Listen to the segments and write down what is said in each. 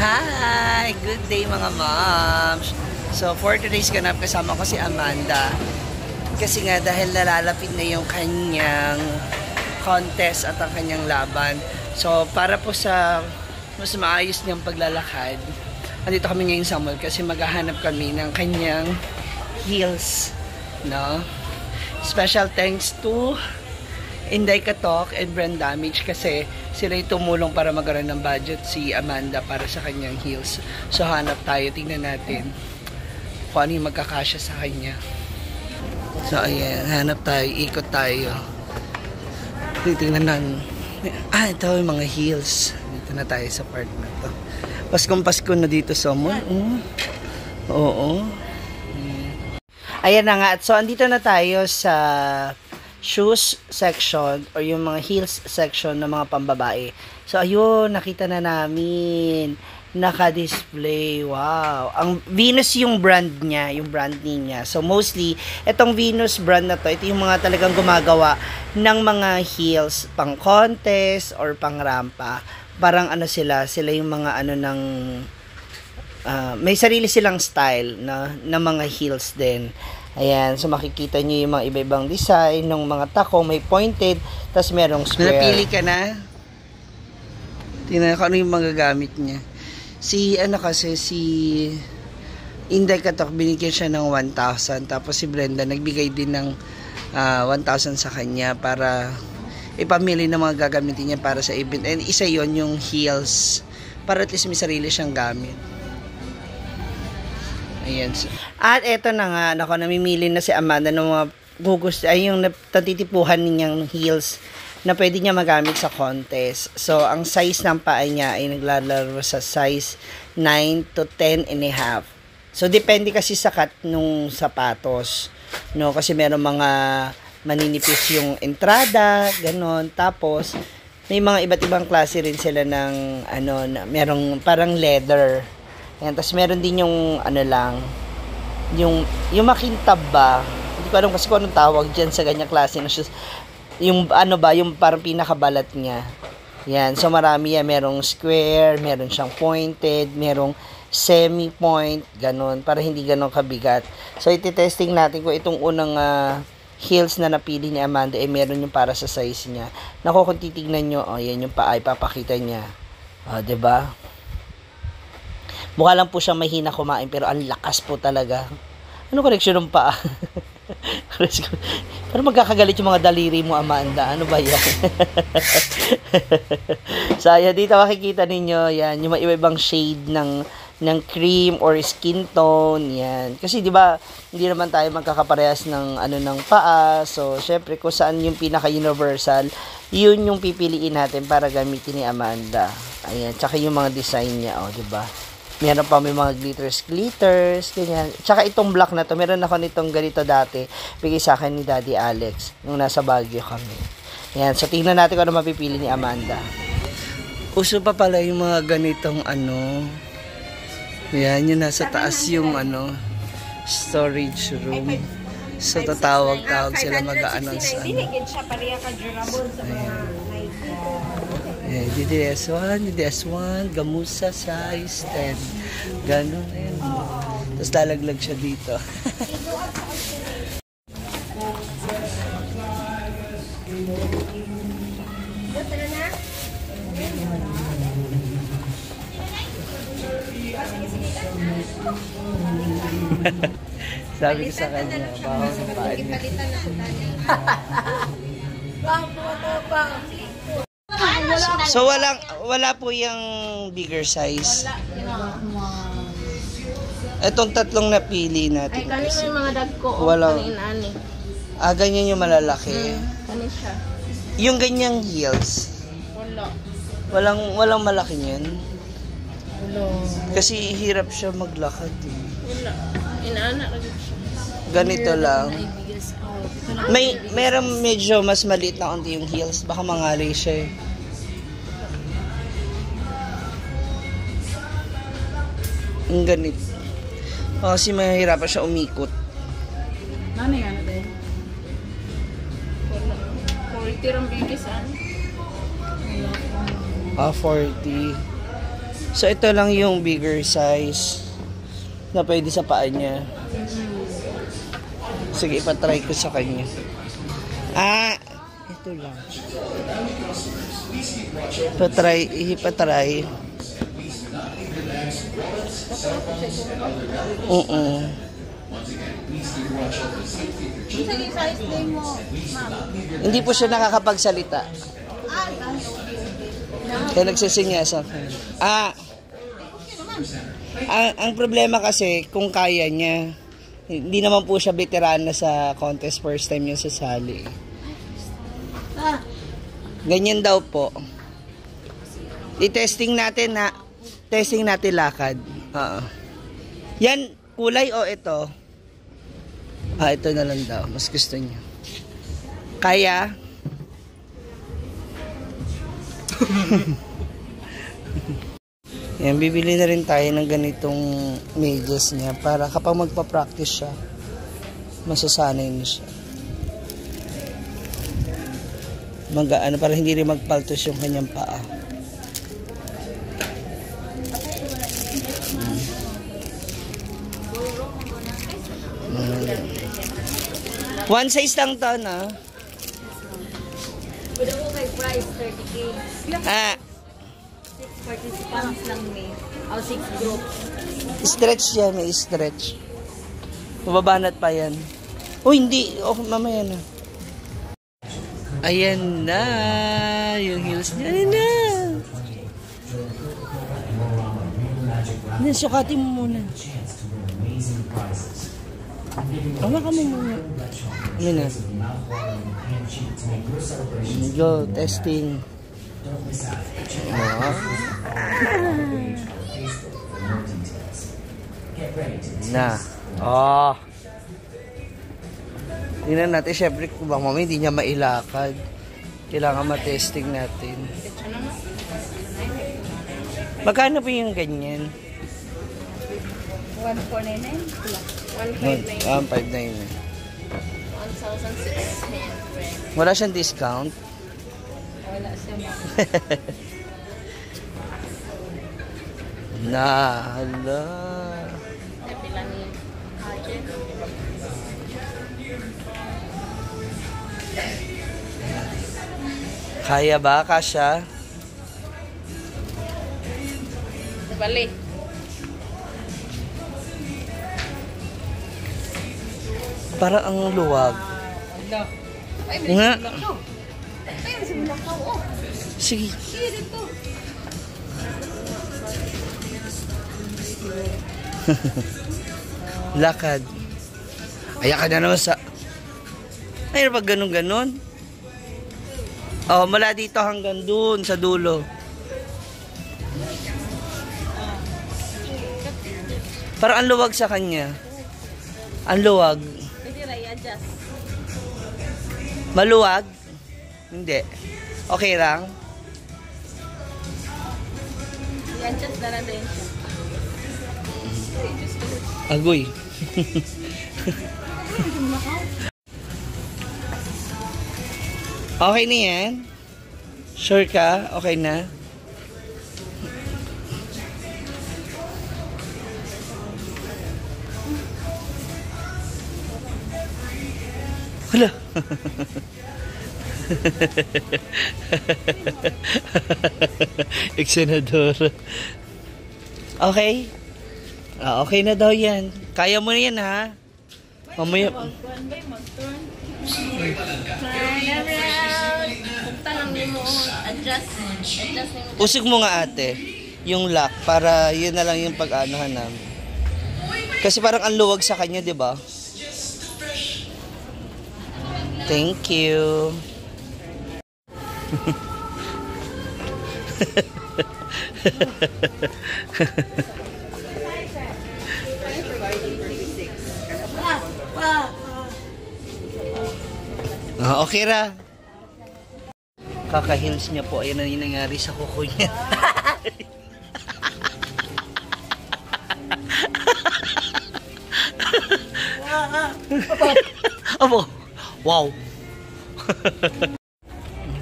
Hi! Good day mga moms! So for today's ganap kasama ko si Amanda. Kasi nga dahil nalalapit na yung kanyang contest at ang kanyang laban. So para po sa mas maayos niyang paglalakad, andito kami ngayon sa mall kasi maghahanap kami ng kanyang heels. No? Special thanks to Inday Katok and Brand Damage kasi sila yung tumulong para magkaroon ng budget si Amanda para sa kanyang heels. So hanap tayo, tingnan natin kung ano yung magkakasya sa kanya. So ayan, hanap tayo, ikot tayo. Titingnan na. Ah, ito yung mga heels. Dito na tayo sa part na to. Paskong Pasko na dito sa mall. Mm. Oo. Mm. Ayan na nga. So, andito na tayo sa shoes section or yung mga heels section ng mga pambabae. So, ayun, nakita na namin. Naka-display. Wow. Ang Venus yung brand niya, yung branding niya. So, mostly, itong Venus brand na to, ito yung mga talagang gumagawa ng mga heels pang contest or pang rampa. Parang ano sila, sila yung mga ano ng uh, may sarili silang style na, na mga heels din. Ayan, so makikita nyo yung mga iba-ibang design ng mga tako, may pointed, tapos merong square. Napili ka na? Tingnan ko ano yung magagamit niya. Si, ano kasi, si Inday Katok, binigyan siya ng 1,000. Tapos si Brenda, nagbigay din ng uh, ah, 1,000 sa kanya para ipamili ng mga gagamitin niya para sa event. And isa yon yung heels. Para at least may sarili siyang gamit. Ayan. At eto na nga, nako, namimili na si Amanda ng mga gugusto, ay yung natitipuhan niyang heels na pwede niya magamit sa contest. So, ang size ng paa niya ay naglalaro sa size 9 to 10 and a half. So, depende kasi sa cut nung sapatos. No? Kasi meron mga maninipis yung entrada, ganon. Tapos, may mga iba't ibang klase rin sila ng, ano, na, merong parang leather. Ayan, tapos meron din yung, ano lang, yung, yung makintab ba, hindi ko alam kasi kung anong tawag dyan sa ganyang klase na shoes yung ano ba, yung parang pinakabalat niya. Yan. So, marami yan. Merong square, meron siyang pointed, merong semi-point, ganun, para hindi ganun kabigat. So, iti-testing natin kung itong unang uh, heels na napili ni Amanda, eh, meron yung para sa size niya. Naku, kung titignan nyo, oh, yan yung paa, ipapakita niya. Oh, ba diba? Mukha lang po siyang mahina kumain, pero ang lakas po talaga. Ano correction ng paa? Pero magkakagalit yung mga daliri mo, Amanda. Ano ba yan? so, ayan, dito makikita ninyo, yan, yung iba-ibang shade ng ng cream or skin tone, yan. Kasi 'di ba, hindi naman tayo magkakaparehas ng ano ng paa. So, syempre kung saan yung pinaka-universal, yun yung pipiliin natin para gamitin ni Amanda. Ayan, tsaka yung mga design niya, oh, 'di ba? Meron pa may mga glitters, glitters, ganyan. Tsaka itong black na to, meron ako nitong ganito dati. Bigay sa akin ni Daddy Alex, nung nasa Baguio kami. Yan, so tingnan natin kung ano mapipili ni Amanda. Uso pa pala yung mga ganitong ano. Yan, yun nasa taas yung ano, storage room. So tatawag-tawag sila mag-a-announce ano. Ayan. Eh, DDS1, DDS1, gamusa size 10. Ganon, ayan. Tapos lalaglag siya dito. Sabi ko sa kanya, baho ng paan niya. So walang wala po yung bigger size. Itong tatlong napili natin. Ay, kanin yung mga dag ko. Oh, Walang, ani. Ah, ganyan yung malalaki. Kanin siya. Yung ganyang heels. Wala. Walang, walang malaki niyan. Wala. Kasi hirap siya maglakad. Eh. Wala. Inaana lagi siya. Ganito lang. May, meron medyo mas maliit na onti yung heels. Baka mangali siya eh. Ang ganit. Oh, kasi mahirapan siya umikot. Ano yan na din? 40 ang bigis ano? Ah, 40. So, ito lang yung bigger size na pwede sa paa niya. Sige, ipatry ko sa kanya. Ah, ito lang. Ipatry, ipatry. Oo. Sige, size name mo, ma'am. Hindi po siya nakakapagsalita. Kaya nagsisinya sa akin. Ah, ang, ang problema kasi, kung kaya niya, hindi naman po siya veterana sa contest. First time niya sasali. Ganyan daw po. I-testing natin na testing natin lakad. Oo. Yan, kulay o ito? Ah, ito na lang daw. Mas gusto niya. Kaya? Yan, bibili na rin tayo ng ganitong medyas niya para kapag magpa-practice siya, masasanay na siya. Mag, ano, para hindi rin magpaltos yung kanyang paa. One size lang to, no? Pwede ko kay price, 30k. Ah, Six participants lang may. O, six groups. Stretch yan, may stretch. Mababanat pa yan. Oh, hindi. Oh, mamaya na. Ayan na. Yung heels niya. Ayan na. Ayan, sukatin mo muna. Awa ka mo muna. Ayan na. Go, testing. Oh. Na. Oh. Tingnan natin, syempre, kung baka mamaya hindi niya mailakad. Kailangan matesting natin. Magkano po yung ganyan? 1499? 1.99? Ah, 5.9. 1,600. Wala siyang discount. Wala siya mo. Na, hala. Kaya ba, Kasha? Bali. Parang ang luwag. Ano? Ay, Nga. Lakaw. Ay, may simulakaw. Oh, Sige. sige dito. Lakad. Ayan ka na naman sa... Ay, pag ganun-ganun. Oh, mula dito hanggang dun sa dulo. Parang ang luwag sa kanya. Ang luwag. I-adjust. Maluwag? Hindi. Okay lang? I-adjust na lang din siya. Agoy. okay na yan? Sure ka? Okay na? Hala. Eksenador. Okay? Ah, okay na daw yan. Kaya mo na yan, ha? Mamaya. Din mo. Nga, ate. Yung lock para yun na lang yung pag-anuhan namin. Kasi parang ang luwag sa kanya, di ba? Thank you. Ah, okay ra. Kaka-heels niya po. Ayan na yung nangyari sa kuko niya. Abo. Wow!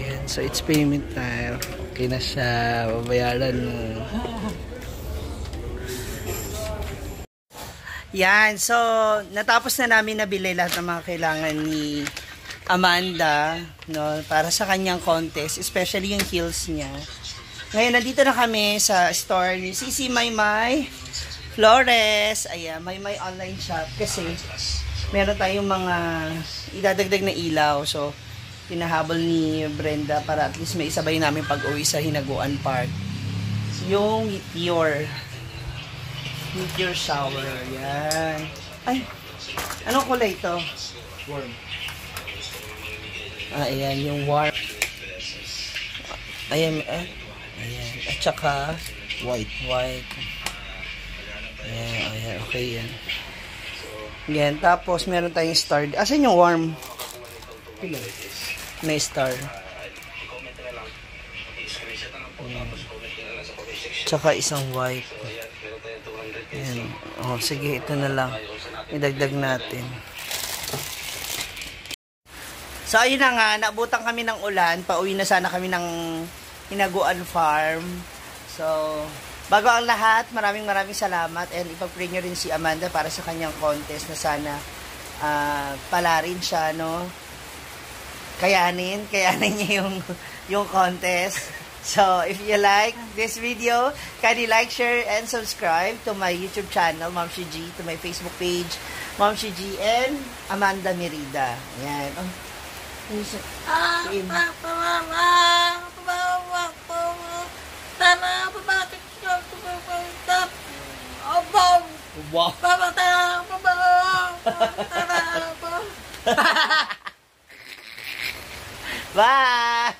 Ayan, so it's payment na. Okay na siya. Babayaran mo. Yan, so natapos na namin nabili lahat ng mga kailangan ni Amanda no, para sa kanyang contest, especially yung heels niya. Ngayon, nandito na kami sa store ni Sisi Maymay Flores. Ayan, Maymay online shop kasi meron tayong mga idadagdag na ilaw. So pinahabol ni Brenda para at least may isabay namin pag-uwi sa Hinaguan Park. Yung Meteor. Meteor shower. Yan. Ay, anong kulay ito? Warm. Ah, ayan, yung warm. Ayan, ah, ayan. At saka, White. white. Ayan, ayan, okay yan. Yan, tapos meron tayong star. Asan yung warm? May star. Ayan. Tsaka isang white. Ayan. Oh, sige, ito na lang. Idagdag natin. So, ayun na nga, naabutan kami ng ulan. Pauwi na sana kami ng Hinaguan Farm. So, bago ang lahat, maraming maraming salamat and ipag-pray nyo rin si Amanda para sa kanyang contest na sana ah, pala rin siya, no? Kayanin, kayanin niya yung, yung contest. So, if you like this video, kindly like, share, and subscribe to my YouTube channel, Shi G, to my Facebook page, Shi G, and Amanda Merida. Ayan. Oh. Ano? Ah, ah, ah, ah, ah, ah, ah, Sana babakit siya sa Abang! Wow. Bye!